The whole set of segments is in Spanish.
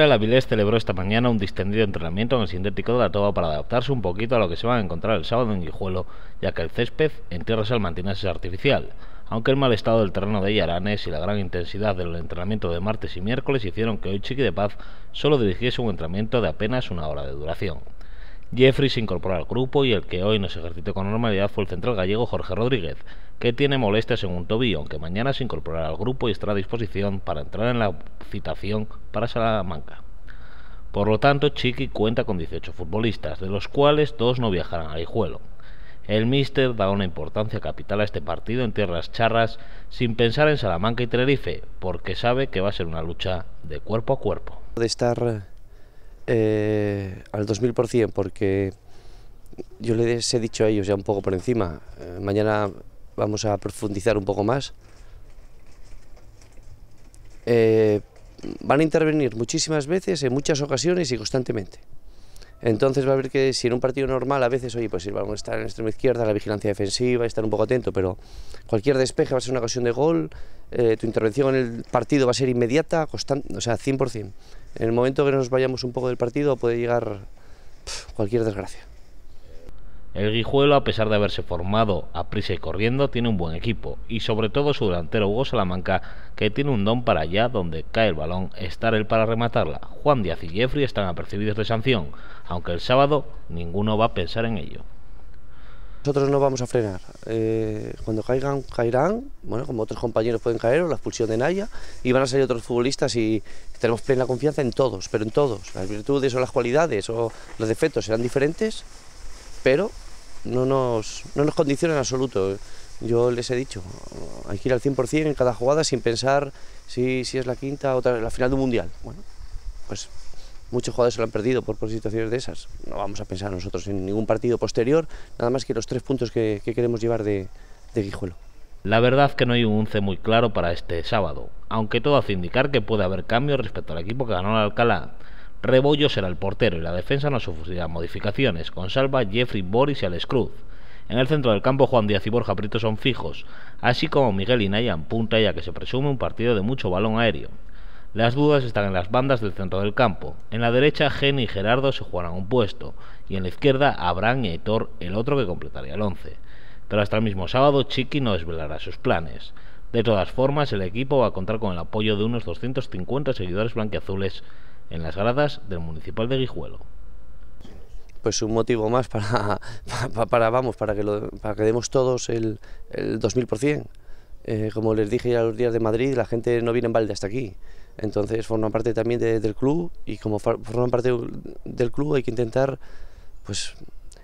El Avilés celebró esta mañana un distendido entrenamiento en el sintético de la Toba para adaptarse un poquito a lo que se van a encontrar el sábado en Guijuelo, ya que el césped en tierras salmantinas es artificial, aunque el mal estado del terreno de Yaranes y la gran intensidad del entrenamiento de martes y miércoles hicieron que hoy Chiqui de Paz solo dirigiese un entrenamiento de apenas una hora de duración. Jeffrey se incorporó al grupo y el que hoy no se ejercitó con normalidad fue el central gallego Jorge Rodríguez, que tiene molestias en un tobillo, aunque mañana se incorporará al grupo y estará a disposición para entrar en la citación para Salamanca. Por lo tanto, Chiqui cuenta con 18 futbolistas, de los cuales dos no viajarán a Guijuelo. El míster da una importancia capital a este partido en tierras charras sin pensar en Salamanca y Tenerife, porque sabe que va a ser una lucha de cuerpo a cuerpo. De estar eh, al 2000% porque yo les he dicho a ellos ya un poco por encima, eh, mañana vamos a profundizar un poco más. Eh, van a intervenir muchísimas veces, en muchas ocasiones y constantemente. Entonces va a ver que si en un partido normal a veces, oye, pues vamos a estar en la extrema izquierda, la vigilancia defensiva, estar un poco atento, pero cualquier despeje va a ser una ocasión de gol, eh, tu intervención en el partido va a ser inmediata, o sea, 100%. En el momento que nos vayamos un poco del partido puede llegar cualquier desgracia. El Guijuelo, a pesar de haberse formado a prisa y corriendo, tiene un buen equipo y sobre todo su delantero Hugo Salamanca, que tiene un don para allá donde cae el balón, estar él para rematarla. Juan Díaz y Jeffrey están apercibidos de sanción, aunque el sábado ninguno va a pensar en ello. Nosotros no vamos a frenar. Eh, cuando caigan, caerán, bueno, como otros compañeros pueden caer, o la expulsión de Naya, y van a salir otros futbolistas y tenemos plena confianza en todos, pero en todos. Las virtudes o las cualidades o los defectos serán diferentes, pero no nos, no nos condiciona en absoluto. Yo les he dicho, hay que ir al 100% en cada jugada sin pensar si, si es la quinta o la final de un mundial. Bueno, pues muchos jugadores se lo han perdido por, por, situaciones de esas. No vamos a pensar nosotros en ningún partido posterior, nada más que los tres puntos que, que queremos llevar de, de Guijuelo. La verdad que no hay un once muy claro para este sábado, aunque todo hace indicar que puede haber cambios respecto al equipo que ganó el Alcalá. Rebollo será el portero y la defensa no sufrirá modificaciones, con Salva, Jeffrey, Boris y Alex Cruz. En el centro del campo Juan Díaz y Borja Prieto son fijos, así como Miguel Inaya en punta ya que se presume un partido de mucho balón aéreo. Las dudas están en las bandas del centro del campo. En la derecha Geni y Gerardo se jugarán un puesto, y en la izquierda Abraham y Aitor el otro que completaría el once. Pero hasta el mismo sábado Chiqui no desvelará sus planes. De todas formas, el equipo va a contar con el apoyo de unos 250 seguidores blanquiazules en las gradas del Municipal de Guijuelo. Pues un motivo más para, para, vamos, para que, lo, para que demos todos el, el 2000%. Eh, como les dije ya los días de Madrid, la gente no viene en balde hasta aquí. Entonces forman parte también de, del club y como forman parte del club hay que intentar, pues,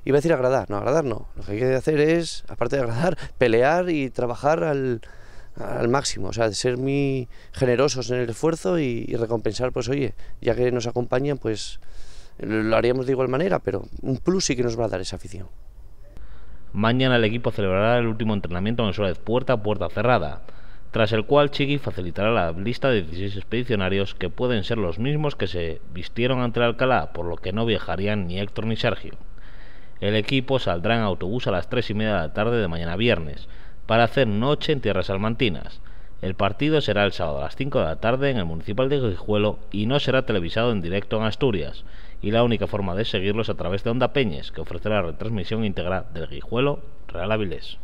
iba a decir agradar, no, agradar no. Lo que hay que hacer es, aparte de agradar, pelear y trabajar al, al máximo, o sea, de ser muy generosos en el esfuerzo y, recompensar, pues oye, ya que nos acompañan, pues lo haríamos de igual manera, pero un plus sí que nos va a dar esa afición. Mañana el equipo celebrará el último entrenamiento en el Suárez puerta a puerta cerrada, tras el cual Chiqui facilitará la lista de 16 expedicionarios que pueden ser los mismos que se vistieron ante el Alcalá, por lo que no viajarían ni Héctor ni Sergio. El equipo saldrá en autobús a las 3 y media de la tarde de mañana viernes, para hacer noche en tierras salmantinas. El partido será el sábado a las 5 de la tarde en el municipal de Guijuelo y no será televisado en directo en Asturias. Y la única forma de seguirlo es a través de Onda Peñes, que ofrecerá la retransmisión íntegra del Guijuelo Real Avilés.